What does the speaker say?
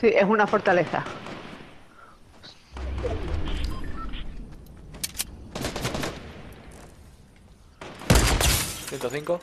Sí, es una fortaleza. ¿105?